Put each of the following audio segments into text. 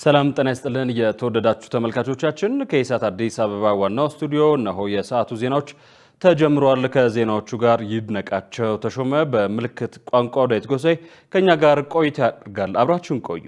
ሰላም ጤና ይስጥልን። የተወደዳችሁ ተመልካቾቻችን ከኢሳት አዲስ አበባ ዋናው ስቱዲዮ እነሆ የሰዓቱ ዜናዎች ተጀምረዋል። ከዜናዎቹ ጋር ይድነቃቸው ተሾመ፣ በምልክት ቋንቋ ዳዊት ጎሳይ ከእኛ ጋር ቆይታ ያደርጋል። አብራችሁን ቆዩ።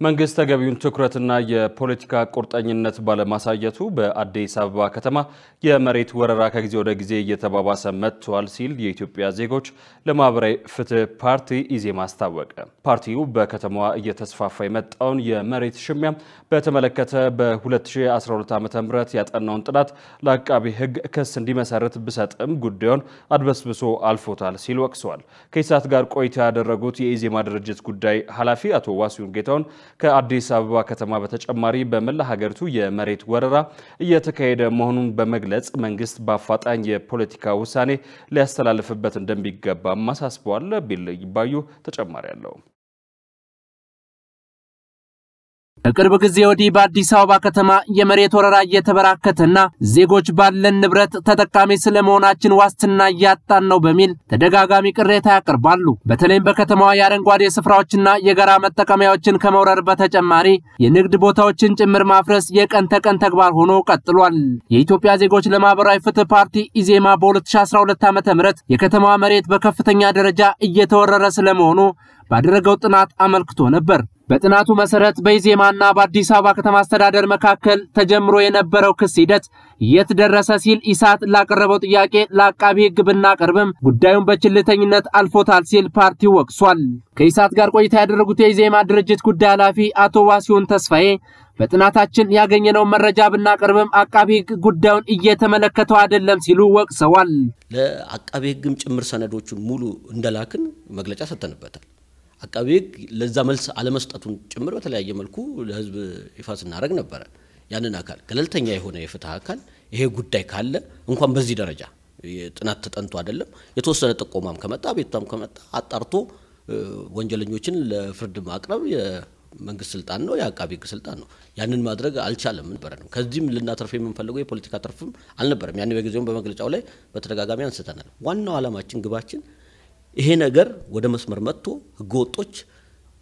መንግስት ተገቢውን ትኩረትና የፖለቲካ ቁርጠኝነት ባለማሳየቱ በአዲስ አበባ ከተማ የመሬት ወረራ ከጊዜ ወደ ጊዜ እየተባባሰ መጥቷል ሲል የኢትዮጵያ ዜጎች ለማህበራዊ ፍትህ ፓርቲ ኢዜማ አስታወቀ። ፓርቲው በከተማዋ እየተስፋፋ የመጣውን የመሬት ሽሚያ በተመለከተ በ2012 ዓ ም ያጠናውን ጥናት ለአቃቢ ሕግ ክስ እንዲመሰርት ብሰጥም ጉዳዩን አድበስብሶ አልፎታል ሲል ወቅሰዋል። ከኢሳት ጋር ቆይታ ያደረጉት የኢዜማ ድርጅት ጉዳይ ኃላፊ አቶ ዋሲሁን ጌታውን ከአዲስ አበባ ከተማ በተጨማሪ በመላ ሀገሪቱ የመሬት ወረራ እየተካሄደ መሆኑን በመግለጽ መንግስት በአፋጣኝ የፖለቲካ ውሳኔ ሊያስተላልፍበት እንደሚገባም አሳስበዋል። ቢልይ ባዩ ተጨማሪ አለው። ከቅርብ ጊዜ ወዲህ በአዲስ አበባ ከተማ የመሬት ወረራ እየተበራከተና ዜጎች ባለን ንብረት ተጠቃሚ ስለመሆናችን ዋስትና እያጣን ነው በሚል ተደጋጋሚ ቅሬታ ያቀርባሉ። በተለይም በከተማዋ የአረንጓዴ ስፍራዎችና የጋራ መጠቀሚያዎችን ከመውረር በተጨማሪ የንግድ ቦታዎችን ጭምር ማፍረስ የቀን ተቀን ተግባር ሆኖ ቀጥሏል። የኢትዮጵያ ዜጎች ለማህበራዊ ፍትህ ፓርቲ ኢዜማ በ2012 ዓ ም የከተማዋ መሬት በከፍተኛ ደረጃ እየተወረረ ስለመሆኑ ባደረገው ጥናት አመልክቶ ነበር። በጥናቱ መሰረት በኢዜማና በአዲስ አበባ ከተማ አስተዳደር መካከል ተጀምሮ የነበረው ክስ ሂደት የት ደረሰ ሲል ኢሳት ላቀረበው ጥያቄ ለአቃቢ ሕግ ብናቀርብም ጉዳዩን በችልተኝነት አልፎታል ሲል ፓርቲው ወቅሷል። ከኢሳት ጋር ቆይታ ያደረጉት የኢዜማ ድርጅት ጉዳይ ኃላፊ አቶ ዋሲሁን ተስፋዬ በጥናታችን ያገኘነውን መረጃ ብናቀርብም አቃቢ ሕግ ጉዳዩን እየተመለከተው አይደለም ሲሉ ወቅሰዋል። ለአቃቢ ሕግም ጭምር ሰነዶቹን ሙሉ እንደላክን መግለጫ ሰጥተንበታል። አቃቢ ሕግ ለዛ መልስ አለመስጠቱን ጭምር በተለያየ መልኩ ለሕዝብ ይፋ ስናደርግ ነበረ። ያንን አካል ገለልተኛ የሆነ የፍትህ አካል ይሄ ጉዳይ ካለ እንኳን በዚህ ደረጃ ጥናት ተጠንቶ አይደለም የተወሰነ ጥቆማም ከመጣ ቤቷም ከመጣ አጣርቶ ወንጀለኞችን ለፍርድ ማቅረብ የመንግስት ስልጣን ነው፣ የአቃቢ ሕግ ስልጣን ነው። ያንን ማድረግ አልቻለም ነበረ ከዚህም ልናተርፍ የምንፈልገው የፖለቲካ ትርፍም አልነበረም። ያን በጊዜውም በመግለጫው ላይ በተደጋጋሚ አንስተናል። ዋናው ዓላማችን ግባችን ይሄ ነገር ወደ መስመር መጥቶ ህገወጦች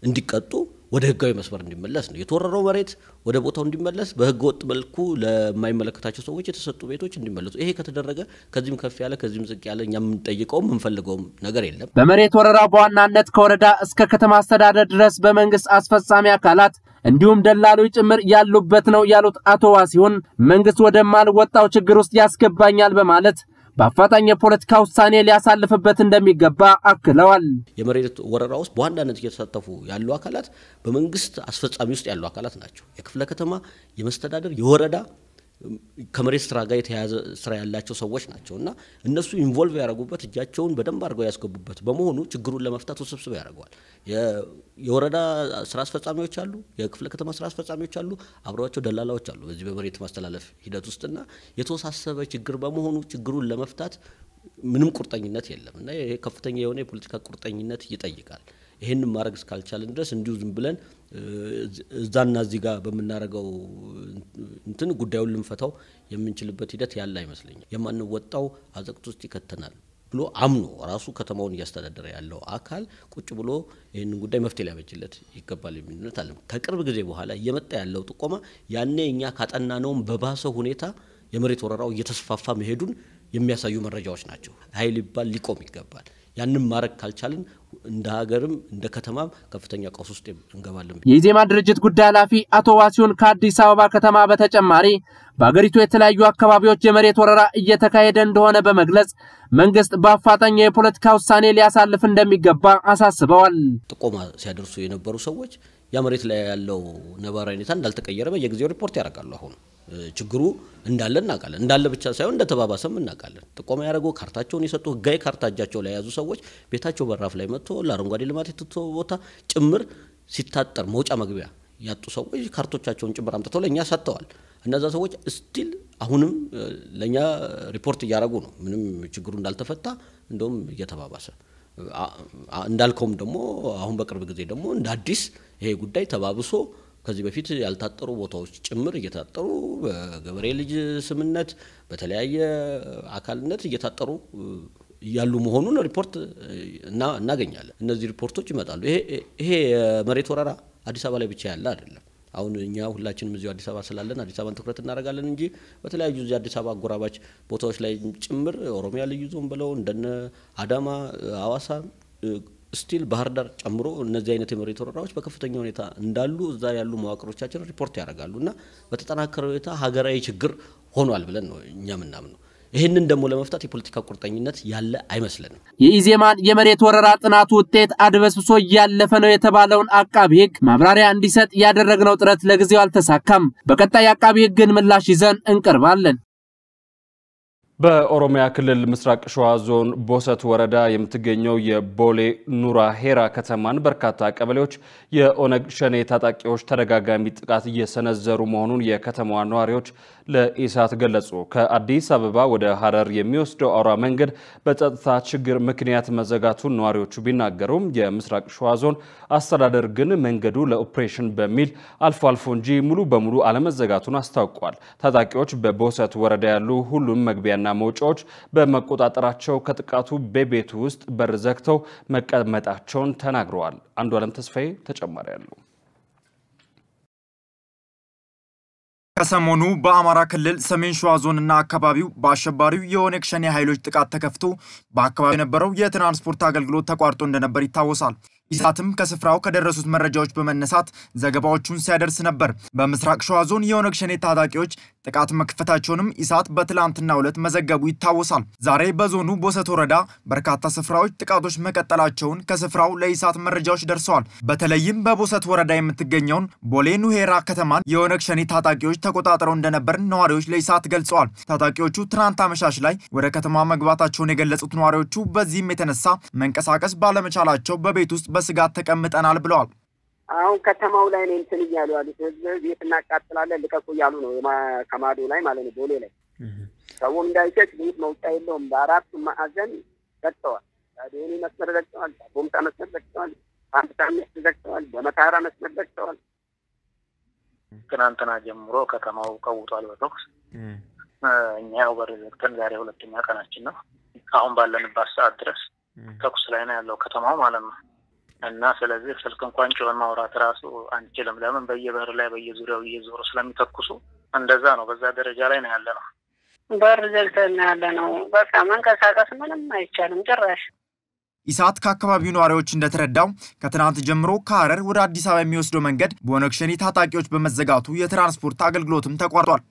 እንዲቀጡ ወደ ህጋዊ መስመር እንዲመለስ ነው። የተወረረው መሬት ወደ ቦታው እንዲመለስ፣ በህገወጥ መልኩ ለማይመለከታቸው ሰዎች የተሰጡ ቤቶች እንዲመለሱ። ይሄ ከተደረገ ከዚህም ከፍ ያለ ከዚህም ዝቅ ያለ እኛ የምንጠይቀውም የምንፈልገውም ነገር የለም። በመሬት ወረራ በዋናነት ከወረዳ እስከ ከተማ አስተዳደር ድረስ በመንግስት አስፈጻሚ አካላት እንዲሁም ደላሎች ጭምር ያሉበት ነው ያሉት አቶ ዋሲሁን መንግስት ወደማልወጣው ችግር ውስጥ ያስገባኛል በማለት በአፋጣኝ የፖለቲካ ውሳኔ ሊያሳልፍበት እንደሚገባ አክለዋል። የመሬት ወረራ ውስጥ በዋናነት እየተሳተፉ ያሉ አካላት በመንግስት አስፈጻሚ ውስጥ ያሉ አካላት ናቸው። የክፍለ ከተማ፣ የመስተዳደር፣ የወረዳ ከመሬት ስራ ጋር የተያያዘ ስራ ያላቸው ሰዎች ናቸው እና እነሱ ኢንቮልቭ ያደረጉበት እጃቸውን በደንብ አድርገው ያስገቡበት በመሆኑ ችግሩን ለመፍታት ውስብስብ ያደርገዋል። የወረዳ ስራ አስፈጻሚዎች አሉ፣ የክፍለ ከተማ ስራ አስፈጻሚዎች አሉ፣ አብረዋቸው ደላላዎች አሉ በዚህ በመሬት ማስተላለፍ ሂደት ውስጥና የተወሳሰበ ችግር በመሆኑ ችግሩን ለመፍታት ምንም ቁርጠኝነት የለም እና ይሄ ከፍተኛ የሆነ የፖለቲካ ቁርጠኝነት ይጠይቃል። ይህንን ማድረግ እስካልቻለን ድረስ እንዲሁ ዝም ብለን እዛና እዚህ ጋር በምናደርገው እንትን ጉዳዩን ልንፈታው የምንችልበት ሂደት ያለ አይመስለኝም። የማንወጣው አዘቅት ውስጥ ይከተናል ብሎ አምኖ ራሱ ከተማውን እያስተዳደረ ያለው አካል ቁጭ ብሎ ይህንን ጉዳይ መፍትሄ ሊያበጅለት ይገባል የሚል አለ። ከቅርብ ጊዜ በኋላ እየመጣ ያለው ጥቆማ ያኔ እኛ ካጠናነውም በባሰው ሁኔታ የመሬት ወረራው እየተስፋፋ መሄዱን የሚያሳዩ መረጃዎች ናቸው። ኃይል ሊባል ሊቆም ይገባል። ያንን ማድረግ ካልቻልን እንደ ሀገርም እንደ ከተማም ከፍተኛ ቀውስ ውስጥ እንገባለን። የኢዜማ ድርጅት ጉዳይ ኃላፊ አቶ ዋሲሁን ከአዲስ አበባ ከተማ በተጨማሪ በአገሪቱ የተለያዩ አካባቢዎች የመሬት ወረራ እየተካሄደ እንደሆነ በመግለጽ መንግስት በአፋጣኝ የፖለቲካ ውሳኔ ሊያሳልፍ እንደሚገባ አሳስበዋል። ጥቆማ ሲያደርሱ የነበሩ ሰዎች ያ መሬት ላይ ያለው ነባራዊ ሁኔታ እንዳልተቀየረ በየጊዜው ሪፖርት ያደርጋሉ። አሁን ችግሩ እንዳለ እናውቃለን። እንዳለ ብቻ ሳይሆን እንደተባባሰም እናውቃለን። ጥቆማ ያደረጉ ካርታቸውን የሰጡ ህጋዊ ካርታ እጃቸው ላይ የያዙ ሰዎች ቤታቸው በራፍ ላይ መጥቶ ለአረንጓዴ ልማት የተተወ ቦታ ጭምር ሲታጠር መውጫ መግቢያ ያጡ ሰዎች ካርቶቻቸውን ጭምር አምጥተው ለእኛ ሰጥተዋል። እነዛ ሰዎች still አሁንም ለእኛ ሪፖርት እያደረጉ ነው። ምንም ችግሩ እንዳልተፈታ እንደውም እየተባባሰ እንዳልከውም ደግሞ አሁን በቅርብ ጊዜ ደግሞ እንደ አዲስ ይሄ ጉዳይ ተባብሶ ከዚህ በፊት ያልታጠሩ ቦታዎች ጭምር እየታጠሩ በገበሬ ልጅ ስም በተለያየ አካልነት እየታጠሩ ያሉ መሆኑን ሪፖርት እናገኛለን። እነዚህ ሪፖርቶች ይመጣሉ። ይሄ የመሬት ወረራ አዲስ አበባ ላይ ብቻ ያለ አይደለም። አሁን እኛ ሁላችንም እዚሁ አዲስ አበባ ስላለን አዲስ አበባን ትኩረት እናደርጋለን እንጂ በተለያዩ እዚህ አዲስ አበባ አጎራባች ቦታዎች ላይ ጭምር ኦሮሚያ ልዩ ዞን ብለው እንደነ አዳማ፣ አዋሳ still ባህር ዳር ጨምሮ እነዚህ አይነት የመሬት ወረራዎች በከፍተኛ ሁኔታ እንዳሉ እዛ ያሉ መዋቅሮቻችን ሪፖርት ያደርጋሉ እና በተጠናከረ ሁኔታ ሀገራዊ ችግር ሆኗል ብለን ነው እኛ ምናምነው። ይህንን ደግሞ ለመፍታት የፖለቲካ ቁርጠኝነት ያለ አይመስለንም። የኢዜማን የመሬት ወረራ ጥናቱ ውጤት አድበስብሶ እያለፈ ነው የተባለውን አቃቢ ሕግ ማብራሪያ እንዲሰጥ ያደረግነው ጥረት ለጊዜው አልተሳካም። በቀጣይ አቃቢ ሕግን ምላሽ ይዘን እንቀርባለን። በኦሮሚያ ክልል ምስራቅ ሸዋ ዞን ቦሰት ወረዳ የምትገኘው የቦሌ ኑራ ሄራ ከተማን በርካታ ቀበሌዎች የኦነግ ሸኔ ታጣቂዎች ተደጋጋሚ ጥቃት እየሰነዘሩ መሆኑን የከተማዋ ነዋሪዎች ለኢሳት ገለጹ። ከአዲስ አበባ ወደ ሀረር የሚወስደው አውራ መንገድ በጸጥታ ችግር ምክንያት መዘጋቱን ነዋሪዎቹ ቢናገሩም የምስራቅ ሸዋ ዞን አስተዳደር ግን መንገዱ ለኦፕሬሽን በሚል አልፎ አልፎ እንጂ ሙሉ በሙሉ አለመዘጋቱን አስታውቋል። ታጣቂዎች በቦሰት ወረዳ ያሉ ሁሉም መግቢያና መውጫዎች በመቆጣጠራቸው ከጥቃቱ በቤቱ ውስጥ በር ዘግተው መቀመጣቸውን ተናግረዋል። አንዱ ዓለም ተስፋዬ ተጨማሪ ያለው ከሰሞኑ በአማራ ክልል ሰሜን ሸዋ ዞንና አካባቢው በአሸባሪው የኦነግ ሸኔ ኃይሎች ጥቃት ተከፍቶ በአካባቢው የነበረው የትራንስፖርት አገልግሎት ተቋርጦ እንደነበር ይታወሳል። ኢሳትም ከስፍራው ከደረሱት መረጃዎች በመነሳት ዘገባዎቹን ሲያደርስ ነበር። በምስራቅ ሸዋ ዞን የኦነግ ሸኔ ታጣቂዎች ጥቃት መክፈታቸውንም ኢሳት በትላንትናው ዕለት መዘገቡ ይታወሳል። ዛሬ በዞኑ ቦሰት ወረዳ በርካታ ስፍራዎች ጥቃቶች መቀጠላቸውን ከስፍራው ለኢሳት መረጃዎች ደርሰዋል። በተለይም በቦሰት ወረዳ የምትገኘውን ቦሌ ኑሄራ ከተማን የኦነግ ሸኔ ታጣቂዎች ተቆጣጥረው እንደነበር ነዋሪዎች ለኢሳት ገልጸዋል። ታጣቂዎቹ ትናንት አመሻሽ ላይ ወደ ከተማ መግባታቸውን የገለጹት ነዋሪዎቹ በዚህም የተነሳ መንቀሳቀስ ባለመቻላቸው በቤት ውስጥ በስጋት ተቀምጠናል ብለዋል። አሁን ከተማው ላይ ነው እንትን እያሉ ያሉት ህዝብ ቤት እናቃጥላለን ልቀቁ እያሉ ነው። ከማዶ ላይ ማለት ነው ቦሌ ላይ ሰው እንዳይሸሽ ቤት መውጫ የለውም። በአራቱ ማዕዘን ዘግተዋል። ዴኒ መስመር ዘግተዋል። ቦምሳ መስመር ዘግተዋል። አንድ ሳምንት ዘግተዋል። በመታራ መስመር ዘግተዋል። ትናንትና ጀምሮ ከተማው ቀውጧል በተኩስ እኛ ያው በር ዘግተን ዛሬ ሁለተኛ ቀናችን ነው። አሁን ባለንባት ሰዓት ድረስ ተኩስ ላይ ነው ያለው ከተማው ማለት ነው። እና ስለዚህ ስልክ እንኳን ጮኸን ማውራት ራሱ አንችልም። ለምን በየበር ላይ በየዙሪያው እየዞሩ ስለሚተኩሱ እንደዛ ነው። በዛ ደረጃ ላይ ነው ያለ ነው። በር ዘግተን ያለ ነው። በቃ መንቀሳቀስ ምንም አይቻልም ጭራሽ። ኢሳት ከአካባቢው ነዋሪዎች እንደተረዳው ከትናንት ጀምሮ ከሀረር ወደ አዲስ አበባ የሚወስደው መንገድ በኦነግ ሸኔ ታጣቂዎች በመዘጋቱ የትራንስፖርት አገልግሎትም ተቋርጧል።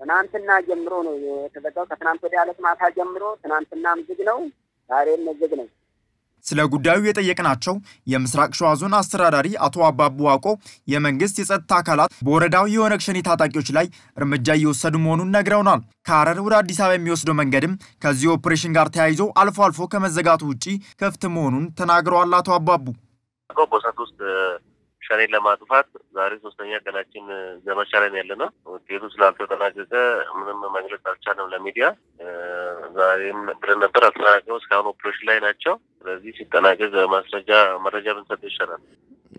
ትናንትና ጀምሮ ነው የተዘጋው። ከትናንት ወዲያ ዕለት ማታ ጀምሮ ትናንትናም ዝግ ነው፣ ዛሬም ዝግ ነው። ስለ ጉዳዩ የጠየቅናቸው የምስራቅ ሸዋ ዞን አስተዳዳሪ አቶ አባቡ ዋቆ የመንግስት የጸጥታ አካላት በወረዳው የኦነግ ሸኔ ታጣቂዎች ላይ እርምጃ እየወሰዱ መሆኑን ነግረውናል። ከሀረር ወደ አዲስ አበባ የሚወስደው መንገድም ከዚህ ኦፕሬሽን ጋር ተያይዞ አልፎ አልፎ ከመዘጋቱ ውጪ ክፍት መሆኑን ተናግረዋል። አቶ አባቡ ውስጥ ሸኔን ለማጥፋት ዛሬ ሶስተኛ ቀናችን ዘመቻ ላይ ያለ ነው። ውጤቱ ስላልተጠናቀቀ ምንም መግለጽ አልቻለም ለሚዲያ። ዛሬም ብለን ነበር አልተጠናቀቀም። እስካሁን ኦፕሬሽን ላይ ናቸው። ስለዚህ ሲጠናቀቅ ማስረጃ መረጃ ብንሰጥ ይሻላል።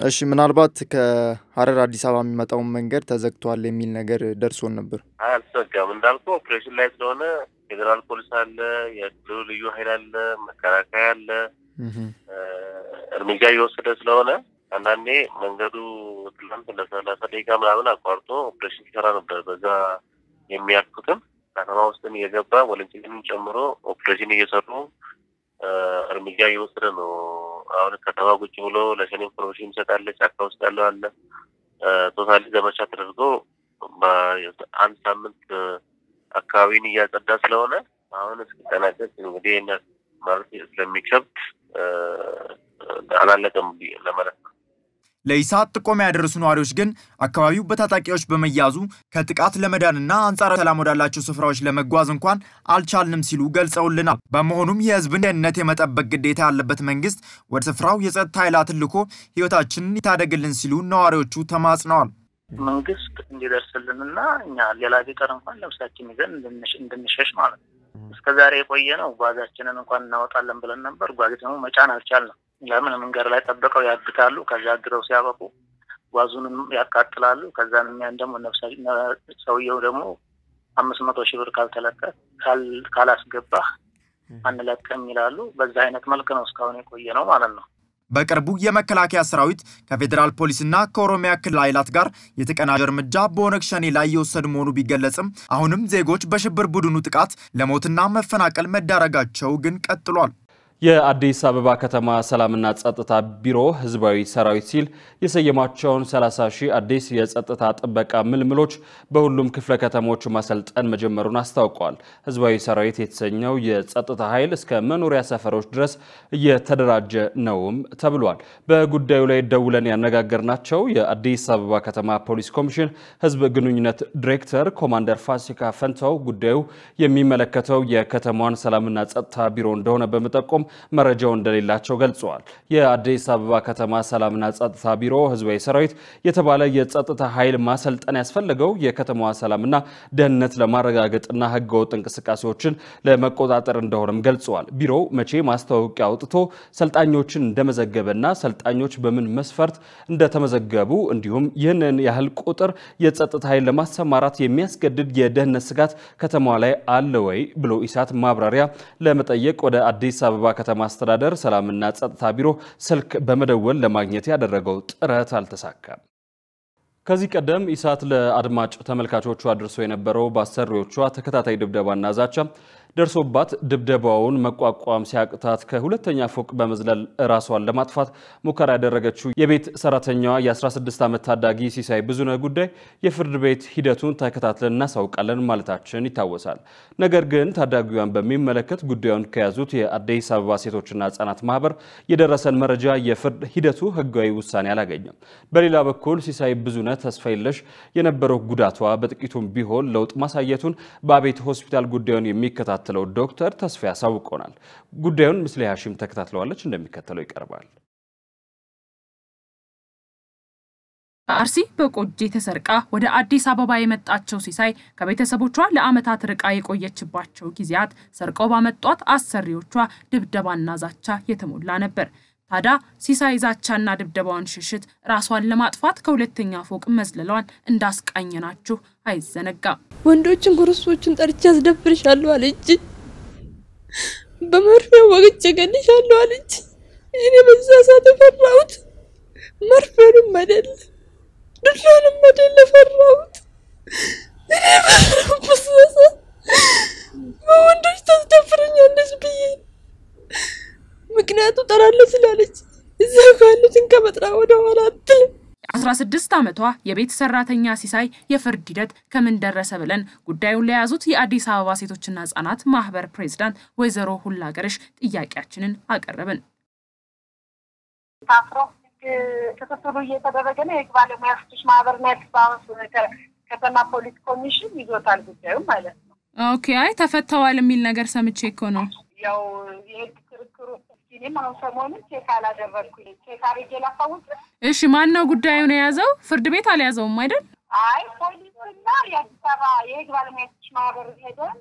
እሺ፣ ምናልባት ከሀረር አዲስ አበባ የሚመጣውን መንገድ ተዘግቷል የሚል ነገር ደርሶን ነበር። አይ አልተዘጋም። እንዳልኩ ኦፕሬሽን ላይ ስለሆነ ፌዴራል ፖሊስ አለ፣ የክልሉ ልዩ ኃይል አለ፣ መከላከያ አለ፣ እርምጃ እየወሰደ ስለሆነ አንዳንዴ መንገዱ ትላንት ለሰላሳ ደቂቃ ምናምን አቋርጦ ኦፕሬሽን ሲሰራ ነበር። በዛ የሚያልፉትም ከተማ ውስጥም እየገባ ወለንጭንም ጨምሮ ኦፕሬሽን እየሰሩ እርምጃ እየወሰደ ነው። አሁን ከተማ ቁጭ ብሎ ለሸኔ information ይሰጣል። ጫካ ውስጥ ያለው አለ። totally ዘመቻ ተደርጎ በአንድ ሳምንት አካባቢን እያጸዳ ስለሆነ አሁን እስኪጠናቀቅ እንግዲህ ማለት ስለሚከብድ አላለቀም ለማለት ነው። ለኢሳት ጥቆማ ያደረሱ ነዋሪዎች ግን አካባቢው በታጣቂዎች በመያዙ ከጥቃት ለመዳንና አንጻራዊ ሰላም ወዳላቸው ስፍራዎች ለመጓዝ እንኳን አልቻልንም ሲሉ ገልጸውልናል። በመሆኑም የሕዝብን ደህንነት የመጠበቅ ግዴታ ያለበት መንግስት ወደ ስፍራው የጸጥታ ኃይላትን ልኮ ህይወታችንን ይታደግልን ሲሉ ነዋሪዎቹ ተማጽነዋል። መንግስት እንዲደርስልንና እኛ ሌላ ቢቀር እንኳን ልብሳችን ይዘን እንድንሸሽ ማለት ነው። እስከ ዛሬ የቆየ ነው። ጓዛችንን እንኳን እናወጣለን ብለን ነበር። ጓዝ ደግሞ መጫን አልቻልንም። ለምን መንገድ ላይ ጠብቀው ያግታሉ። ከዛ አግተው ሲያበቁ ጓዙንም ያቃጥላሉ። ከዛን እኛን ደግሞ ሰውየው ደግሞ አምስት መቶ ሺህ ብር ካልተለቀ ካላስገባህ አንለቅም ይላሉ። በዛ አይነት መልክ ነው እስካሁን የቆየ ነው ማለት ነው። በቅርቡ የመከላከያ ሰራዊት ከፌዴራል ፖሊስና ከኦሮሚያ ክልል ኃይላት ጋር የተቀናጀ እርምጃ በኦነግ ሸኔ ላይ የወሰዱ መሆኑ ቢገለጽም አሁንም ዜጎች በሽብር ቡድኑ ጥቃት ለሞትና መፈናቀል መዳረጋቸው ግን ቀጥሏል። የአዲስ አበባ ከተማ ሰላምና ጸጥታ ቢሮ ህዝባዊ ሰራዊት ሲል የሰየማቸውን 30 ሺህ አዲስ የጸጥታ ጥበቃ ምልምሎች በሁሉም ክፍለ ከተሞች ማሰልጠን መጀመሩን አስታውቋል። ህዝባዊ ሰራዊት የተሰኘው የጸጥታ ኃይል እስከ መኖሪያ ሰፈሮች ድረስ እየተደራጀ ነውም ተብሏል። በጉዳዩ ላይ ደውለን ያነጋገርናቸው የአዲስ አበባ ከተማ ፖሊስ ኮሚሽን ህዝብ ግንኙነት ዲሬክተር ኮማንደር ፋሲካ ፈንታው ጉዳዩ የሚመለከተው የከተማዋን ሰላምና ጸጥታ ቢሮ እንደሆነ በመጠቆም መረጃው እንደሌላቸው ገልጸዋል። የአዲስ አበባ ከተማ ሰላምና ጸጥታ ቢሮ ህዝባዊ ሰራዊት የተባለ የጸጥታ ኃይል ማሰልጠን ያስፈለገው የከተማዋ ሰላምና ደህንነት ለማረጋገጥና ህገወጥ እንቅስቃሴዎችን ለመቆጣጠር እንደሆነም ገልጸዋል። ቢሮው መቼ ማስታወቂያ አውጥቶ ሰልጣኞችን እንደመዘገበና ሰልጣኞች በምን መስፈርት እንደተመዘገቡ እንዲሁም ይህንን ያህል ቁጥር የጸጥታ ኃይል ለማሰማራት የሚያስገድድ የደህንነት ስጋት ከተማዋ ላይ አለ ወይ ብሎ ኢሳት ማብራሪያ ለመጠየቅ ወደ አዲስ አበባ ከተማ አስተዳደር ሰላምና ጸጥታ ቢሮ ስልክ በመደወል ለማግኘት ያደረገው ጥረት አልተሳካም። ከዚህ ቀደም ኢሳት ለአድማጭ ተመልካቾቹ አድርሶ የነበረው በአሰሪዎቿ ተከታታይ ድብደባና ዛቻ ደርሶባት ድብደባውን መቋቋም ሲያቅታት ከሁለተኛ ፎቅ በመዝለል ራሷን ለማጥፋት ሙከራ ያደረገችው የቤት ሰራተኛዋ የ16 ዓመት ታዳጊ ሲሳይ ብዙነህ ጉዳይ የፍርድ ቤት ሂደቱን ተከታትለን እናሳውቃለን ማለታችን ይታወሳል። ነገር ግን ታዳጊዋን በሚመለከት ጉዳዩን ከያዙት የአዲስ አበባ ሴቶችና ሕጻናት ማህበር የደረሰን መረጃ የፍርድ ሂደቱ ህጋዊ ውሳኔ አላገኘም። በሌላ በኩል ሲሳይ ብዙነህ ተስፋ የለሽ የነበረው ጉዳቷ በጥቂቱም ቢሆን ለውጥ ማሳየቱን በአቤት ሆስፒታል ጉዳዩን የሚከታተል የሚከታተለው ዶክተር ተስፋ ያሳውቆናል። ጉዳዩን ምስሌ ሀሺም ተከታትለዋለች፣ እንደሚከተለው ይቀርባል። ከአርሲ በቆጄ ተሰርቃ ወደ አዲስ አበባ የመጣቸው ሲሳይ ከቤተሰቦቿ ለዓመታት ርቃ የቆየችባቸው ጊዜያት ሰርቀው ባመጧት አሰሪዎቿ ድብደባና ዛቻ የተሞላ ነበር። ታዲያ ሲሳይ ዛቻና ድብደባውን ሽሽት ራሷን ለማጥፋት ከሁለተኛ ፎቅ መዝለሏን እንዳስቃኘናችሁ አይዘነጋም። ወንዶችን ጉርሶችን ጠርቼ አስደፍርሻለሁ አለች። በመርፌ ወግቼ እገልሻለሁ አለች። እኔ በዛ ሰዓት የፈራሁት መርፌንም አይደለም ዱላንም አይደለ ፈራሁት። እኔ ፈራሁት በወንዶች ታስደፍረኛለች ብዬ ምክንያቱ ጠራለሁ ስላለች እዛ ካሉትን ከመጥራ ወደ ኋላ አትልም። የ16 ዓመቷ የቤት ሰራተኛ ሲሳይ የፍርድ ሂደት ከምን ደረሰ ብለን ጉዳዩን ለያዙት የአዲስ አበባ ሴቶችና ህጻናት ማህበር ፕሬዝዳንት ወይዘሮ ሁላገርሽ ጥያቄያችንን አቀረብን። ታስሮ ክትትሉ እየተደረገ ነው። የህግ ባለሙያ ሴቶች ማህበርና የአዲስ አበባ ከተማ ፖሊስ ኮሚሽን ይዞታል ጉዳዩ ማለት ነው። okay። አይ ተፈተዋል የሚል ነገር ሰምቼ እኮ ነው። ያው የህግ ክርክሩ እኔም አሁን ሰሞኑን check አላደረግኩኝ። ቼክ አድርጌ ላሳውቅ። እሺ፣ ማን ነው ጉዳዩን የያዘው? ፍርድ ቤት አልያዘውም አይደል? አይ ፖሊስና የአዲስ አበባ የህግ ባለሙያዎች ማህበር ሄደን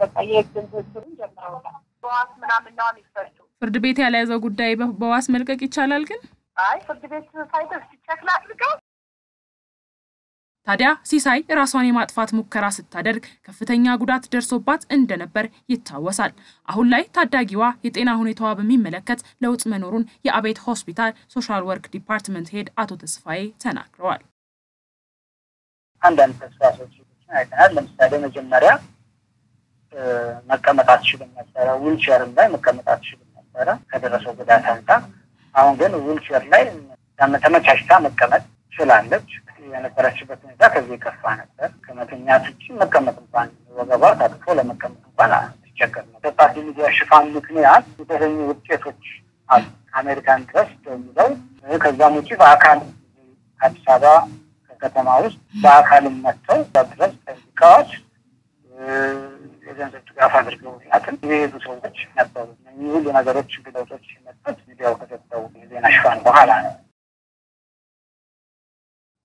በቃ የህግ እንትኑን ጀምረውታል። በዋስ ምናምን ነው የሚፈቱ። ፍርድ ቤት ያልያዘው ጉዳይ በዋስ መልቀቅ ይቻላል ግን? አይ ፍርድ ቤት ሳይደርስ check ላድርገው። ታዳጊዋ ሲሳይ ራሷን የማጥፋት ሙከራ ስታደርግ ከፍተኛ ጉዳት ደርሶባት እንደነበር ይታወሳል። አሁን ላይ ታዳጊዋ የጤና ሁኔታዋ በሚመለከት ለውጥ መኖሩን የአቤት ሆስፒታል social work department head አቶ ተስፋዬ ተናግረዋል። አንዳንድ ተስፋ ሰጪዎችን አይተናል። ለምሳሌ መጀመሪያ መቀመጥ አትችልም ነበረ፣ ዊልቸርም ላይ መቀመጥ አትችልም ነበረ ከደረሰው ጉዳት አንጻር። አሁን ግን ዊልቸር ላይ ተመቻችታ መቀመጥ ችላለች። የነበረችበት ሁኔታ ከዚህ የከፋ ነበር። ከመተኛት ውጭ መቀመጥ እንኳን ወገቧ ታጥፎ ለመቀመጥ እንኳን አስቸገር ነው። በፓርቲ ሚዲያ ሽፋን ምክንያት የተገኙ ውጤቶች አሉ። ከአሜሪካን ድረስ በሚለው ከዛም ውጭ በአካል አዲስ አበባ ከተማ ውስጥ በአካልም መጥተው ድረስ ጠይቀዋት የገንዘብ ድጋፍ አድርገው ያትን የሄዱ ሰዎች ነበሩ። ሁሉ ነገሮች ግለቶች የመጡት ሚዲያው ከሰጠው የዜና ሽፋን በኋላ ነው።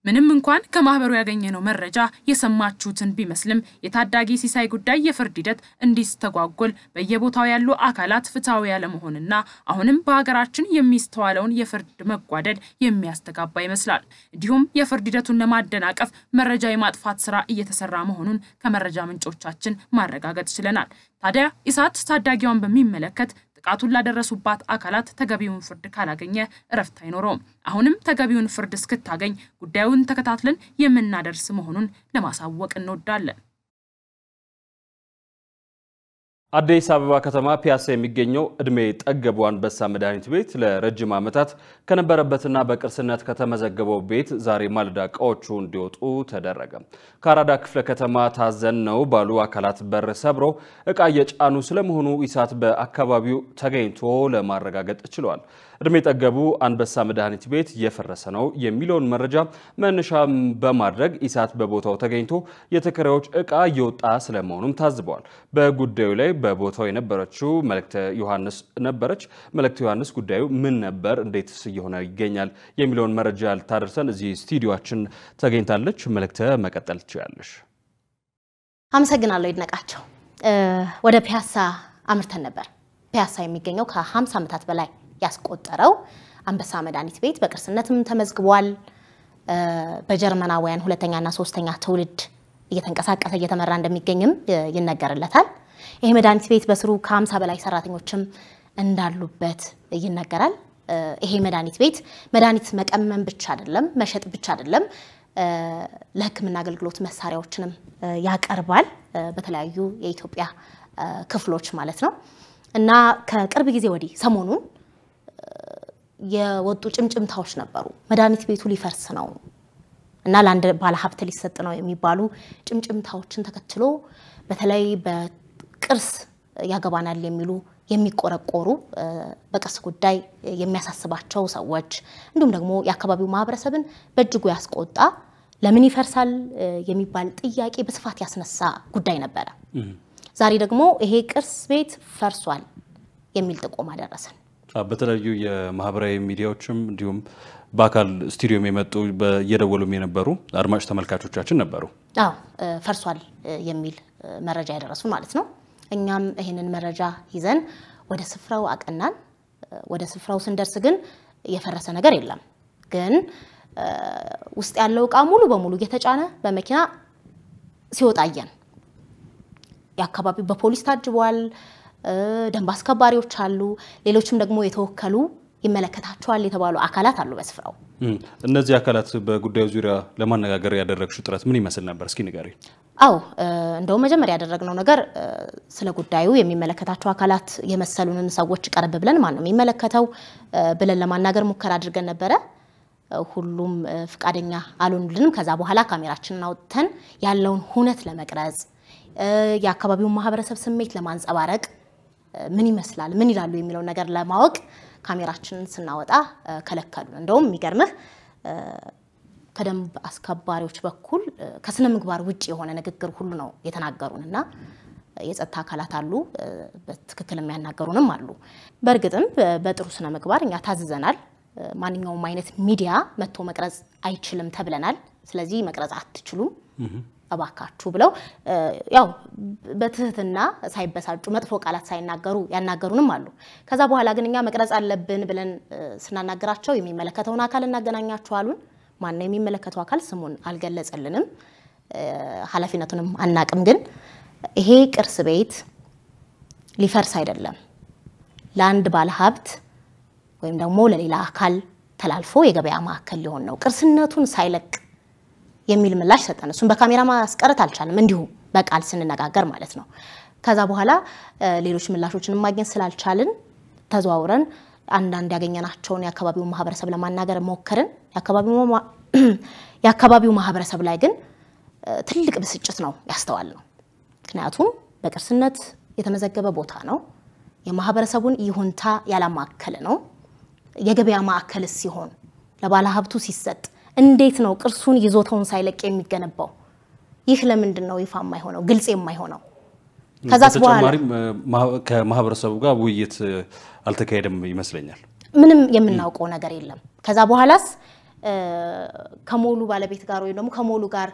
ምንም እንኳን ከማህበሩ ያገኘነው መረጃ የሰማችሁትን ቢመስልም የታዳጊ ሲሳይ ጉዳይ የፍርድ ሂደት እንዲስተጓጎል በየቦታው ያሉ አካላት ፍትሐዊ ያለመሆንና አሁንም በሀገራችን የሚስተዋለውን የፍርድ መጓደድ የሚያስተጋባ ይመስላል። እንዲሁም የፍርድ ሂደቱን ለማደናቀፍ መረጃ የማጥፋት ስራ እየተሰራ መሆኑን ከመረጃ ምንጮቻችን ማረጋገጥ ችለናል። ታዲያ ኢሳት ታዳጊዋን በሚመለከት ጥቃቱን ላደረሱባት አካላት ተገቢውን ፍርድ ካላገኘ እረፍት አይኖረውም። አሁንም ተገቢውን ፍርድ እስክታገኝ ጉዳዩን ተከታትለን የምናደርስ መሆኑን ለማሳወቅ እንወዳለን። አዲስ አበባ ከተማ ፒያሳ የሚገኘው እድሜ ጠገቡ አንበሳ መድኃኒት ቤት ለረጅም ዓመታት ከነበረበትና በቅርስነት ከተመዘገበው ቤት ዛሬ ማለዳ እቃዎቹ እንዲወጡ ተደረገ። ከአራዳ ክፍለ ከተማ ታዘን ነው ባሉ አካላት በር ሰብረው እቃ እየጫኑ ስለመሆኑ ኢሳት በአካባቢው ተገኝቶ ለማረጋገጥ ችሏል። እድሜ ጠገቡ አንበሳ መድኃኒት ቤት እየፈረሰ ነው የሚለውን መረጃ መነሻ በማድረግ ኢሳት በቦታው ተገኝቶ የተከራዮች እቃ እየወጣ ስለመሆኑም ታዝበዋል። በጉዳዩ ላይ በቦታው የነበረችው መልእክተ ዮሐንስ ነበረች። መልእክተ ዮሐንስ ጉዳዩ ምን ነበር፣ እንዴትስ እየሆነ ይገኛል የሚለውን መረጃ ልታደርሰን እዚህ ስቱዲዮችን ተገኝታለች። መልእክተ መቀጠል ትችላለሽ። አመሰግናለሁ ይድነቃቸው። ወደ ፒያሳ አምርተን ነበር። ፒያሳ የሚገኘው ከ50 ዓመታት በላይ ያስቆጠረው አንበሳ መድኃኒት ቤት በቅርስነትም ተመዝግቧል። በጀርመናውያን ሁለተኛና ሶስተኛ ትውልድ እየተንቀሳቀሰ እየተመራ እንደሚገኝም ይነገርለታል። ይህ መድኃኒት ቤት በስሩ ከ50 በላይ ሰራተኞችም እንዳሉበት ይነገራል። ይሄ መድኃኒት ቤት መድኃኒት መቀመም ብቻ አይደለም፣ መሸጥ ብቻ አይደለም፣ ለሕክምና አገልግሎት መሳሪያዎችንም ያቀርባል በተለያዩ የኢትዮጵያ ክፍሎች ማለት ነው እና ከቅርብ ጊዜ ወዲህ ሰሞኑን የወጡ ጭምጭምታዎች ነበሩ። መድኃኒት ቤቱ ሊፈርስ ነው እና ለአንድ ባለሀብት ሊሰጥ ነው የሚባሉ ጭምጭምታዎችን ተከትሎ በተለይ በቅርስ ያገባናል የሚሉ የሚቆረቆሩ በቅርስ ጉዳይ የሚያሳስባቸው ሰዎች እንዲሁም ደግሞ የአካባቢው ማህበረሰብን በእጅጉ ያስቆጣ ለምን ይፈርሳል የሚባል ጥያቄ በስፋት ያስነሳ ጉዳይ ነበረ። ዛሬ ደግሞ ይሄ ቅርስ ቤት ፈርሷል የሚል ጥቆማ ደረሰን። በተለያዩ የማህበራዊ ሚዲያዎችም እንዲሁም በአካል ስቱዲዮም የመጡ እየደወሉም የነበሩ አድማጭ ተመልካቾቻችን ነበሩ። አዎ ፈርሷል የሚል መረጃ ያደረሱን ማለት ነው። እኛም ይህንን መረጃ ይዘን ወደ ስፍራው አቀናን። ወደ ስፍራው ስንደርስ ግን የፈረሰ ነገር የለም። ግን ውስጥ ያለው እቃ ሙሉ በሙሉ እየተጫነ በመኪና ሲወጣ አየን። የአካባቢው በፖሊስ ታጅቧል። ደንብ አስከባሪዎች አሉ። ሌሎችም ደግሞ የተወከሉ ይመለከታቸዋል የተባሉ አካላት አሉ በስፍራው። እነዚህ አካላት በጉዳዩ ዙሪያ ለማነጋገር ያደረግሽው ጥረት ምን ይመስል ነበር? እስኪ ንገሪ። አዎ እንደውም መጀመሪያ ያደረግነው ነገር ስለ ጉዳዩ የሚመለከታቸው አካላት የመሰሉንን ሰዎች ቀረብ ብለን ማን ነው የሚመለከተው ብለን ለማናገር ሙከራ አድርገን ነበረ። ሁሉም ፍቃደኛ አልሆኑልንም። ከዛ በኋላ ካሜራችንን አውጥተን ያለውን ሁነት ለመቅረጽ የአካባቢውን ማህበረሰብ ስሜት ለማንጸባረቅ ምን ይመስላል፣ ምን ይላሉ የሚለውን ነገር ለማወቅ ካሜራችንን ስናወጣ ከለከሉን። እንደውም የሚገርምህ ከደንብ አስከባሪዎች በኩል ከስነ ምግባር ውጭ የሆነ ንግግር ሁሉ ነው የተናገሩን እና የጸጥታ አካላት አሉ፣ በትክክል የሚያናገሩንም አሉ። በእርግጥም በጥሩ ስነ ምግባር እኛ ታዝዘናል። ማንኛውም አይነት ሚዲያ መጥቶ መቅረጽ አይችልም ተብለናል። ስለዚህ መቅረጽ አትችሉም እባካችሁ ብለው ያው በትህትና ሳይበሳጩ መጥፎ ቃላት ሳይናገሩ ያናገሩንም አሉ። ከዛ በኋላ ግን እኛ መቅረጽ አለብን ብለን ስናናገራቸው የሚመለከተውን አካል እናገናኛችሁ አሉን። ማነው የሚመለከተው አካል ስሙን አልገለጸልንም፣ ኃላፊነቱንም አናቅም። ግን ይሄ ቅርስ ቤት ሊፈርስ አይደለም ለአንድ ባለሀብት ወይም ደግሞ ለሌላ አካል ተላልፎ የገበያ ማዕከል ሊሆን ነው ቅርስነቱን ሳይለቅ የሚል ምላሽ ሰጠን። እሱም በካሜራ ማስቀረት አልቻለም፣ እንዲሁ በቃል ስንነጋገር ማለት ነው። ከዛ በኋላ ሌሎች ምላሾችን ማግኘት ስላልቻልን ተዘዋውረን አንዳንድ ያገኘናቸውን የአካባቢውን ማህበረሰብ ለማናገር ሞከርን። የአካባቢው ማህበረሰብ ላይ ግን ትልቅ ብስጭት ነው ያስተዋል ነው። ምክንያቱም በቅርስነት የተመዘገበ ቦታ ነው። የማህበረሰቡን ይሁንታ ያላማከለ ነው። የገበያ ማዕከልስ ሲሆን ለባለሀብቱ ሲሰጥ እንዴት ነው ቅርሱን ይዞታውን ሳይለቅ የሚገነባው? ይህ ለምንድን ነው ይፋ የማይሆነው ግልጽ የማይሆነው? ከዛስ በኋላ ከማህበረሰቡ ጋር ውይይት አልተካሄደም ይመስለኛል። ምንም የምናውቀው ነገር የለም። ከዛ በኋላስ ከሞሉ ባለቤት ጋር ወይም ደግሞ ከሞሉ ጋር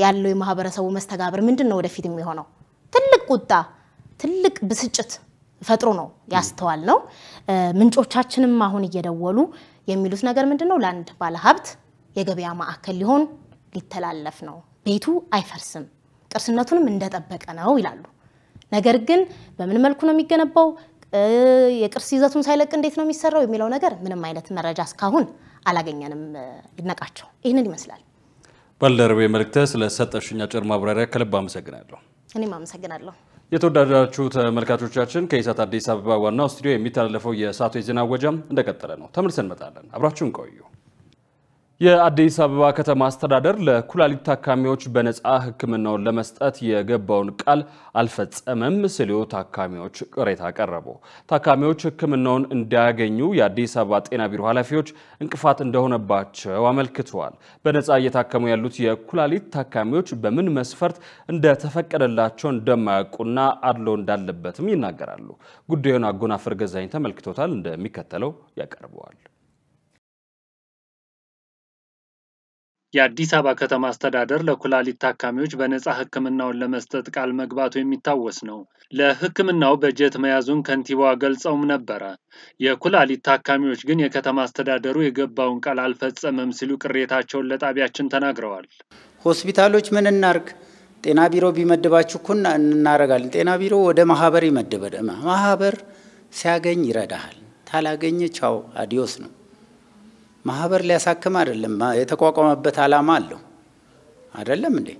ያለው የማህበረሰቡ መስተጋብር ምንድን ነው ወደፊት የሚሆነው? ትልቅ ቁጣ፣ ትልቅ ብስጭት ፈጥሮ ነው ያስተዋል ነው። ምንጮቻችንም አሁን እየደወሉ የሚሉት ነገር ምንድን ነው? ለአንድ ባለሀብት የገበያ ማዕከል ሊሆን ሊተላለፍ ነው። ቤቱ አይፈርስም፣ ቅርስነቱንም እንደጠበቀ ነው ይላሉ። ነገር ግን በምን መልኩ ነው የሚገነባው? የቅርስ ይዘቱን ሳይለቅ እንዴት ነው የሚሰራው የሚለው ነገር ምንም አይነት መረጃ እስካሁን አላገኘንም። ይድነቃቸው ይህንን ይመስላል። ባልደረቤ መልእክተ ስለሰጠሽኝ አጭር ማብራሪያ ከልብ አመሰግናለሁ። እኔም አመሰግናለሁ። የተወዳጃችሁ ተመልካቾቻችን ከኢሳት አዲስ አበባ ዋናው ስቱዲዮ የሚተላለፈው የሰዓቱ የዜና ወጃም እንደቀጠለ ነው። ተመልሰን እንመጣለን። አብራችሁን ቆዩ። የአዲስ አበባ ከተማ አስተዳደር ለኩላሊት ታካሚዎች በነፃ ሕክምናውን ለመስጠት የገባውን ቃል አልፈጸመም ሲሉ ታካሚዎች ቅሬታ አቀረቡ። ታካሚዎች ሕክምናውን እንዲያገኙ የአዲስ አበባ ጤና ቢሮ ኃላፊዎች እንቅፋት እንደሆነባቸው አመልክተዋል። በነፃ እየታከሙ ያሉት የኩላሊት ታካሚዎች በምን መስፈርት እንደተፈቀደላቸው እንደማያውቁና አድሎ እንዳለበትም ይናገራሉ። ጉዳዩን አጎናፍር ገዛኝ ተመልክቶታል፣ እንደሚከተለው ያቀርበዋል። የአዲስ አበባ ከተማ አስተዳደር ለኩላሊት ታካሚዎች በነፃ ህክምናውን ለመስጠት ቃል መግባቱ የሚታወስ ነው። ለህክምናው በጀት መያዙን ከንቲባዋ ገልጸውም ነበረ። የኩላሊት ታካሚዎች ግን የከተማ አስተዳደሩ የገባውን ቃል አልፈጸመም ሲሉ ቅሬታቸውን ለጣቢያችን ተናግረዋል። ሆስፒታሎች ምን እናርግ? ጤና ቢሮ ቢመድባችሁ እኮ እናረጋለን። ጤና ቢሮ ወደ ማህበር ይመድበ ማህበር ሲያገኝ ይረዳሃል፣ ታላገኘ ቻው አዲዮስ ነው። ማህበር ሊያሳክም አይደለም፣ የተቋቋመበት ዓላማ አለው አይደለም እንዴ?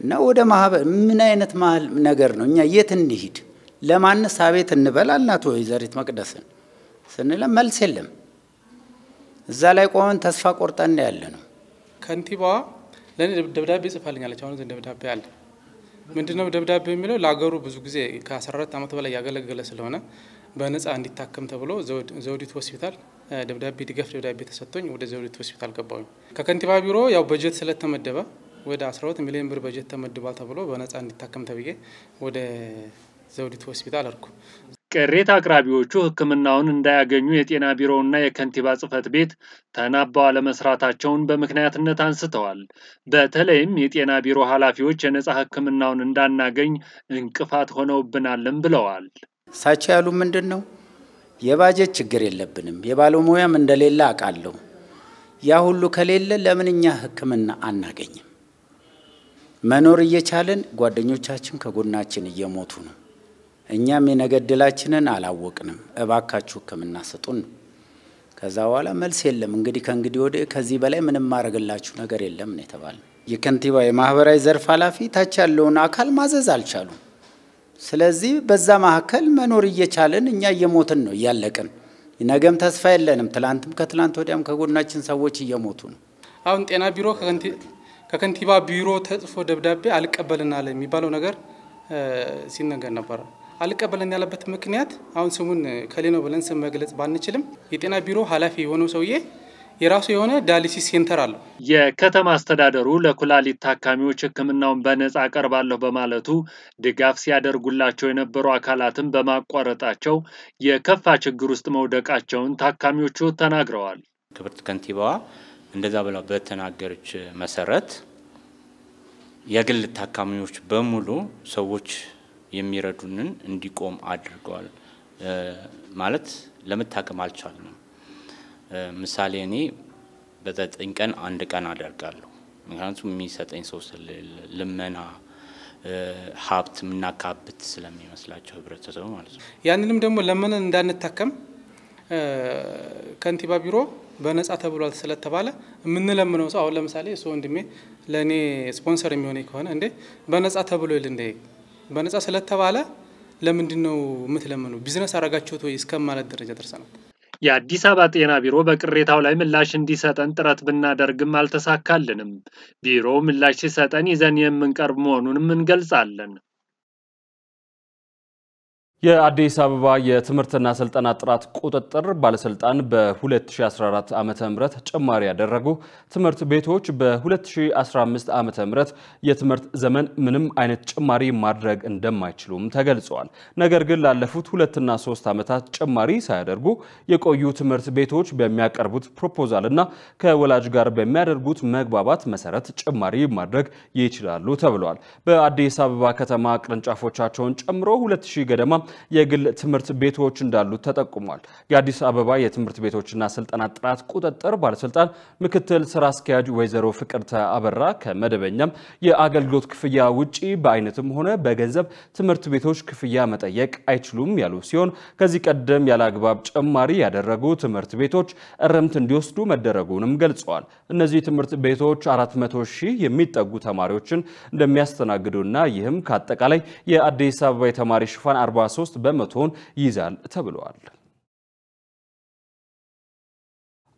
እና ወደ ማህበር ምን አይነት መሀል ነገር ነው? እኛ የት እንሂድ? ለማንስ አቤት እንበል አልናት ወይዘሪት መቅደስን ስንለ መልስ የለም። እዛ ላይ ቆመን ተስፋ ቆርጠን ያለ ነው። ከንቲባዋ ለእኔ ደብዳቤ ጽፋልኛለች። አሁን ደብዳቤ አለ። ምንድነው ደብዳቤ የሚለው ለሀገሩ ብዙ ጊዜ ከ14 ዓመት በላይ ያገለገለ ስለሆነ በነፃ እንዲታከም ተብሎ ዘውዲቱ ሆስፒታል ደብዳቤ ድጋፍ ደብዳቤ ተሰጥቶኝ ወደ ዘውዲቱ ሆስፒታል ገባሁኝ። ከከንቲባ ቢሮ ያው በጀት ስለተመደበ ወደ 12 ሚሊዮን ብር በጀት ተመድቧል ተብሎ በነፃ እንዲታከም ተብዬ ወደ ዘውዲቱ ሆስፒታል አልኩ። ቅሬታ አቅራቢዎቹ ሕክምናውን እንዳያገኙ የጤና ቢሮውና የከንቲባ ጽሕፈት ቤት ተናበው አለመስራታቸውን በምክንያትነት አንስተዋል። በተለይም የጤና ቢሮ ኃላፊዎች የነፃ ሕክምናውን እንዳናገኝ እንቅፋት ሆነውብናልም ብለዋል። እሳቸው ያሉ ምንድን ነው የባጀት ችግር የለብንም፣ የባለሙያም እንደሌለ አውቃለሁ። ያ ሁሉ ከሌለ ለምን እኛ ህክምና አናገኝም? መኖር እየቻለን ጓደኞቻችን ከጎናችን እየሞቱ ነው። እኛም የነገ ዕድላችንን አላወቅንም። እባካችሁ ህክምና ስጡን ከዛ በኋላ መልስ የለም። እንግዲህ ከእንግዲህ ወደ ከዚህ በላይ ምንም ማድረግላችሁ ነገር የለም ነው የተባለ። የከንቲባ የማህበራዊ ዘርፍ ኃላፊ ታች ያለውን አካል ማዘዝ አልቻሉም። ስለዚህ በዛ መካከል መኖር እየቻለን እኛ እየሞትን ነው፣ እያለቅን። ነገም ተስፋ የለንም። ትላንትም ከትላንት ወዲያም ከጎናችን ሰዎች እየሞቱ ነው። አሁን ጤና ቢሮ ከከንቲባ ቢሮ ተጽፎ ደብዳቤ አልቀበልናል የሚባለው ነገር ሲነገር ነበረ። አልቀበልን ያለበት ምክንያት አሁን ስሙን እከሌ ነው ብለን ስም መግለጽ ባንችልም የጤና ቢሮ ኃላፊ የሆነው ሰውዬ የራሱ የሆነ dialysis center አለው። የከተማ አስተዳደሩ ለኩላሊት ታካሚዎች ሕክምናውን በነጻ አቀርባለሁ በማለቱ ድጋፍ ሲያደርጉላቸው የነበሩ አካላትን በማቋረጣቸው የከፋ ችግር ውስጥ መውደቃቸውን ታካሚዎቹ ተናግረዋል። ክብርት ከንቲባዋ እንደዛ ብላ በተናገረች መሰረት የግል ታካሚዎች በሙሉ ሰዎች የሚረዱንን እንዲቆም አድርገዋል። ማለት ለመታከም አልቻልንም። ምሳሌ እኔ በዘጠኝ ቀን አንድ ቀን አደርጋለሁ። ምክንያቱም የሚሰጠኝ ሰው ልመና ሀብት የምናካብት ስለሚመስላቸው ህብረተሰቡ ማለት ነው። ያንንም ደግሞ ለምነን እንዳንታከም ከንቲባ ቢሮ በነጻ ተብሏል ስለተባለ የምንለምነው ሰው አሁን ለምሳሌ እሱ ወንድሜ ለእኔ ስፖንሰር የሚሆነኝ ከሆነ እንዴ በነጻ ተብሎ ይል እንደ በነጻ ስለተባለ ለምንድን ነው የምትለምኑ? ቢዝነስ አረጋችሁት ወይ እስከ ማለት ደረጃ ደርሰናል። የአዲስ አበባ ጤና ቢሮ በቅሬታው ላይ ምላሽ እንዲሰጠን ጥረት ብናደርግም አልተሳካልንም። ቢሮው ምላሽ ሲሰጠን ይዘን የምንቀርብ መሆኑንም እንገልጻለን። የአዲስ አበባ የትምህርትና ስልጠና ጥራት ቁጥጥር ባለስልጣን በ2014 ዓ ም ጭማሪ ያደረጉ ትምህርት ቤቶች በ2015 ዓ ም የትምህርት ዘመን ምንም አይነት ጭማሪ ማድረግ እንደማይችሉም ተገልጸዋል። ነገር ግን ላለፉት ሁለትና ሶስት ዓመታት ጭማሪ ሳያደርጉ የቆዩ ትምህርት ቤቶች በሚያቀርቡት ፕሮፖዛልና ከወላጅ ጋር በሚያደርጉት መግባባት መሰረት ጭማሪ ማድረግ ይችላሉ ተብለዋል። በአዲስ አበባ ከተማ ቅርንጫፎቻቸውን ጨምሮ 2000 ገደማ የግል ትምህርት ቤቶች እንዳሉት ተጠቁሟል። የአዲስ አበባ የትምህርት ቤቶችና ስልጠና ጥራት ቁጥጥር ባለስልጣን ምክትል ስራ አስኪያጅ ወይዘሮ ፍቅርተ አበራ ከመደበኛም የአገልግሎት ክፍያ ውጪ በአይነትም ሆነ በገንዘብ ትምህርት ቤቶች ክፍያ መጠየቅ አይችሉም ያሉ ሲሆን ከዚህ ቀደም ያለ አግባብ ጭማሪ ያደረጉ ትምህርት ቤቶች እርምት እንዲወስዱ መደረጉንም ገልጸዋል። እነዚህ ትምህርት ቤቶች 400 ሺህ የሚጠጉ ተማሪዎችን እንደሚያስተናግዱና ይህም ከአጠቃላይ የአዲስ አበባ የተማሪ ሽፋን 43 በመቶውን ይይዛል ተብለዋል።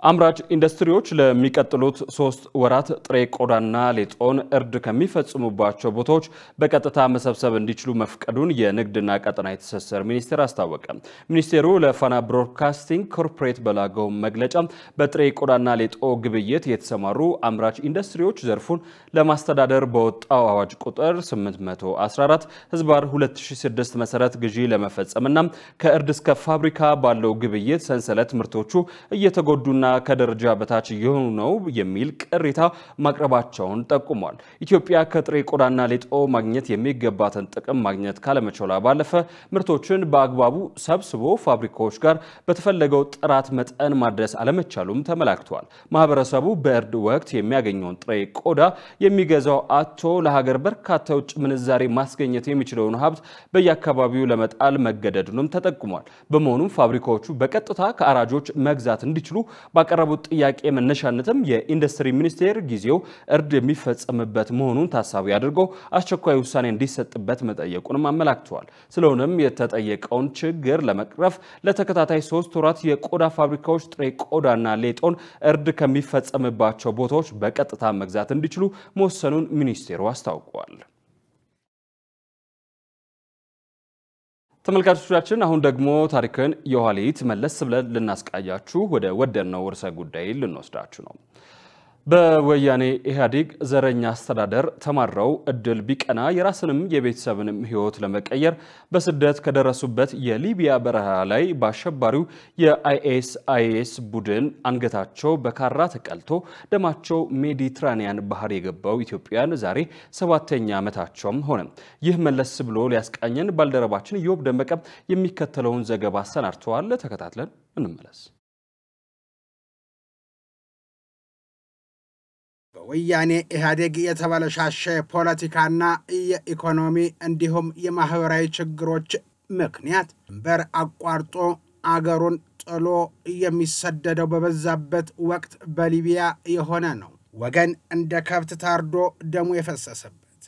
አምራች ኢንዱስትሪዎች ለሚቀጥሉት ሶስት ወራት ጥሬ ቆዳና ሌጦን እርድ ከሚፈጽሙባቸው ቦታዎች በቀጥታ መሰብሰብ እንዲችሉ መፍቀዱን የንግድና ቀጠናዊ ትስስር ሚኒስቴር አስታወቀ። ሚኒስቴሩ ለፋና ብሮድካስቲንግ ኮርፖሬት በላገው መግለጫ በጥሬ ቆዳና ሌጦ ግብይት የተሰማሩ አምራች ኢንዱስትሪዎች ዘርፉን ለማስተዳደር በወጣው አዋጅ ቁጥር 814 ህዝባር 2006 መሰረት ግዢ ለመፈጸምና ከእርድ እስከ ፋብሪካ ባለው ግብይት ሰንሰለት ምርቶቹ እየተጎዱና ከደረጃ በታች የሆኑ ነው የሚል ቅሬታ ማቅረባቸውን ጠቁሟል። ኢትዮጵያ ከጥሬ ቆዳና ሌጦ ማግኘት የሚገባትን ጥቅም ማግኘት ካለመቻሏ ባለፈ ምርቶችን በአግባቡ ሰብስቦ ፋብሪካዎች ጋር በተፈለገው ጥራት መጠን ማድረስ አለመቻሉም ተመላክቷል። ማህበረሰቡ በእርድ ወቅት የሚያገኘውን ጥሬ ቆዳ የሚገዛው አቶ ለሀገር በርካታ የውጭ ምንዛሬ ማስገኘት የሚችለውን ሀብት በየአካባቢው ለመጣል መገደዱንም ተጠቁሟል። በመሆኑም ፋብሪካዎቹ በቀጥታ ከአራጆች መግዛት እንዲችሉ ባቀረቡት ጥያቄ መነሻነትም የኢንዱስትሪ ሚኒስቴር ጊዜው እርድ የሚፈጸምበት መሆኑን ታሳቢ አድርጎ አስቸኳይ ውሳኔ እንዲሰጥበት መጠየቁንም አመላክተዋል። ስለሆነም የተጠየቀውን ችግር ለመቅረፍ ለተከታታይ ሶስት ወራት የቆዳ ፋብሪካዎች ጥሬ ቆዳና ሌጦን እርድ ከሚፈጸምባቸው ቦታዎች በቀጥታ መግዛት እንዲችሉ መወሰኑን ሚኒስቴሩ አስታውቋል። ተመልካቾቻችን አሁን ደግሞ ታሪክን የኋሊት መለስ ብለን ልናስቃያችሁ ወደ ወደድነው ርዕሰ ጉዳይ ልንወስዳችሁ ነው። በወያኔ ኢህአዴግ ዘረኛ አስተዳደር ተማረው እድል ቢቀና የራስንም የቤተሰብንም ሕይወት ለመቀየር በስደት ከደረሱበት የሊቢያ በረሃ ላይ በአሸባሪው የአይኤስ አይኤስ ቡድን አንገታቸው በካራ ተቀልቶ ደማቸው ሜዲትራኒያን ባህር የገባው ኢትዮጵያን ዛሬ ሰባተኛ ዓመታቸውም ሆነ። ይህ መለስ ብሎ ሊያስቃኘን ባልደረባችን ኢዮብ ደመቀ የሚከተለውን ዘገባ አሰናድተዋል። ተከታትለን እንመለስ። በወያኔ ኢህአዴግ የተበለሻሸ የፖለቲካና የኢኮኖሚ እንዲሁም የማህበራዊ ችግሮች ምክንያት ድንበር አቋርጦ አገሩን ጥሎ የሚሰደደው በበዛበት ወቅት በሊቢያ የሆነ ነው። ወገን እንደ ከብት ታርዶ ደሙ የፈሰሰበት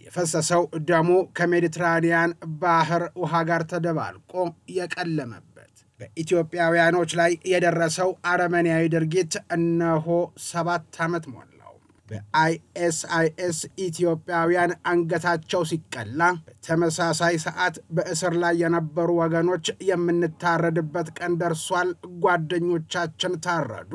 የፈሰሰው ደሙ ከሜዲትራኒያን ባህር ውሃ ጋር ተደባልቆ የቀለመበት በኢትዮጵያውያኖች ላይ የደረሰው አረመኔያዊ ድርጊት እነሆ ሰባት ዓመት ሞላው። በአይኤስአይኤስ ኢትዮጵያውያን አንገታቸው ሲቀላ በተመሳሳይ ሰዓት በእስር ላይ የነበሩ ወገኖች የምንታረድበት ቀን ደርሷል፣ ጓደኞቻችን ታረዱ፣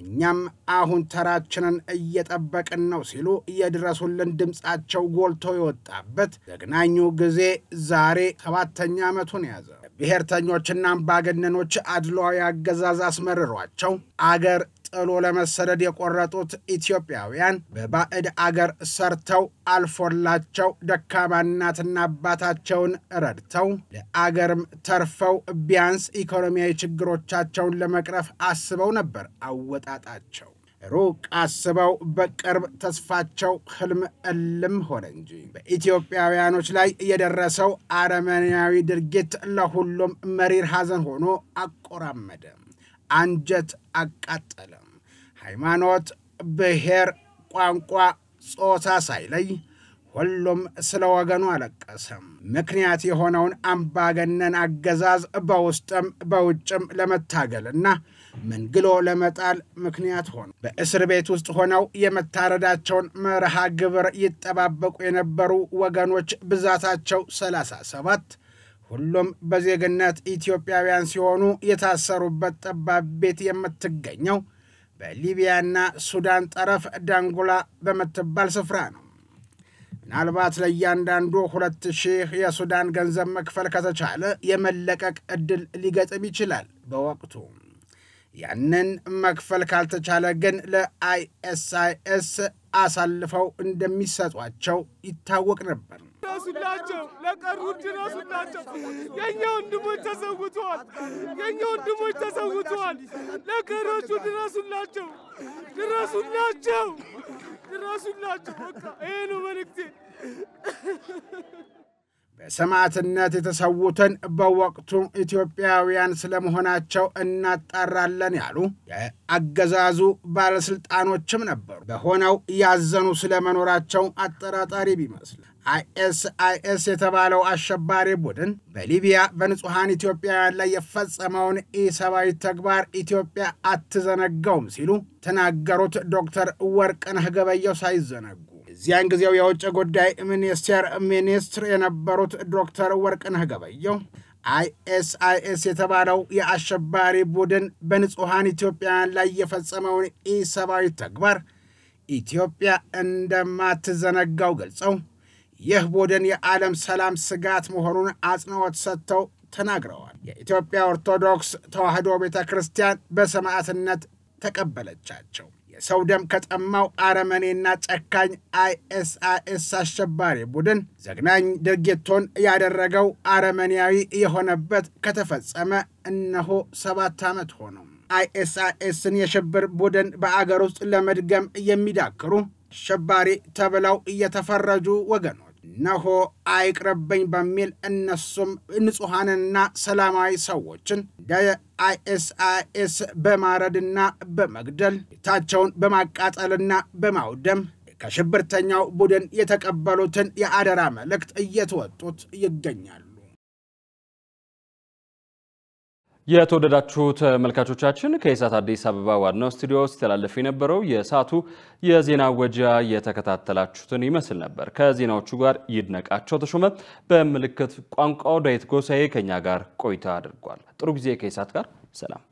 እኛም አሁን ተራችንን እየጠበቅን ነው ሲሉ የድረሱልን ድምፃቸው ጎልቶ የወጣበት ዘግናኙ ጊዜ ዛሬ ሰባተኛ ዓመቱን ያዘ። ብሔርተኞችና አምባገነኖች አድሏዊ አገዛዝ አስመርሯቸው አገር ጥሎ ለመሰደድ የቆረጡት ኢትዮጵያውያን በባዕድ አገር ሰርተው አልፎላቸው ደካማ እናትና አባታቸውን ረድተው ለአገርም ተርፈው ቢያንስ ኢኮኖሚያዊ ችግሮቻቸውን ለመቅረፍ አስበው ነበር አወጣጣቸው። ሩቅ አስበው በቅርብ ተስፋቸው ህልም እልም ሆነ እንጂ በኢትዮጵያውያኖች ላይ የደረሰው አረመኔያዊ ድርጊት ለሁሉም መሪር ሐዘን ሆኖ አቆራመደ፣ አንጀት አቃጠለም። ሃይማኖት፣ ብሔር፣ ቋንቋ፣ ጾታ ሳይለይ ሁሉም ስለ ወገኑ አለቀሰም። ምክንያት የሆነውን አምባገነን አገዛዝ በውስጥም በውጭም ለመታገልና መንግሎ ለመጣል ምክንያት ሆኑ። በእስር ቤት ውስጥ ሆነው የመታረዳቸውን መርሃ ግብር ይጠባበቁ የነበሩ ወገኖች ብዛታቸው ሰላሳ ሰባት ሁሉም በዜግነት ኢትዮጵያውያን ሲሆኑ የታሰሩበት ጠባብ ቤት የምትገኘው በሊቢያና ሱዳን ጠረፍ ዳንጉላ በምትባል ስፍራ ነው። ምናልባት ለእያንዳንዱ ሁለት ሺህ የሱዳን ገንዘብ መክፈል ከተቻለ የመለቀቅ ዕድል ሊገጥም ይችላል በወቅቱ። ያንን መክፈል ካልተቻለ ግን ለአይኤስአይኤስ አሳልፈው እንደሚሰጧቸው ይታወቅ ነበር። ድረሱላቸው፣ ለቀሩት ድረሱላቸው። የእኛ ወንድሞች ተሰውተዋል፣ የእኛ ወንድሞች ተሰውተዋል። ለቀሮቹ ድረሱላቸው፣ ድረሱላቸው፣ ድረሱላቸው። በቃ ይሄ ነው መልእክቴ። በሰማዕትነት የተሰዉትን በወቅቱ ኢትዮጵያውያን ስለመሆናቸው እናጣራለን ያሉ የአገዛዙ ባለስልጣኖችም ነበሩ። በሆነው ያዘኑ ስለመኖራቸው አጠራጣሪ ቢመስል አይኤስ አይኤስ የተባለው አሸባሪ ቡድን በሊቢያ በንጹሐን ኢትዮጵያውያን ላይ የፈጸመውን ኢሰብአዊ ተግባር ኢትዮጵያ አትዘነጋውም ሲሉ ተናገሩት ዶክተር ወርቅነህ ገበየሁ ሳይዘነጉ። እዚያን ጊዜው የውጭ ጉዳይ ሚኒስቴር ሚኒስትር የነበሩት ዶክተር ወርቅነህ ገበየሁ አይኤስአይኤስ የተባለው የአሸባሪ ቡድን በንጹሐን ኢትዮጵያውያን ላይ የፈጸመውን ኢሰብአዊ ተግባር ኢትዮጵያ እንደማትዘነጋው ገልጸው ይህ ቡድን የዓለም ሰላም ስጋት መሆኑን አጽንዖት ሰጥተው ተናግረዋል። የኢትዮጵያ ኦርቶዶክስ ተዋሕዶ ቤተ ክርስቲያን በሰማዕትነት ተቀበለቻቸው። የሰው ደም ከጠማው አረመኔና ጨካኝ አይኤስአይኤስ አሸባሪ ቡድን ዘግናኝ ድርጊቱን ያደረገው አረመኔያዊ የሆነበት ከተፈጸመ እነሆ ሰባት ዓመት ሆነው። አይኤስአይኤስን የሽብር ቡድን በአገር ውስጥ ለመድገም የሚዳክሩ አሸባሪ ተብለው እየተፈረጁ ወገኖች እነሆ አይቅርብኝ በሚል እነሱም ንጹሐንና ሰላማዊ ሰዎችን እንደ በማረድና በመግደል ቤታቸውን በማቃጠልና በማውደም ከሽብርተኛው ቡድን የተቀበሉትን የአደራ መልእክት እየተወጡት ይገኛሉ። የተወደዳችሁ ተመልካቾቻችን ከኢሳት አዲስ አበባ ዋናው ስቱዲዮ ሲተላለፍ የነበረው የሰዓቱ የዜና ወጃ የተከታተላችሁትን ይመስል ነበር። ከዜናዎቹ ጋር ይድነቃቸው ተሾመ፣ በምልክት ቋንቋው ዳዊት ጎሳዬ ከኛ ጋር ቆይታ አድርጓል። ጥሩ ጊዜ ከኢሳት ጋር ሰላም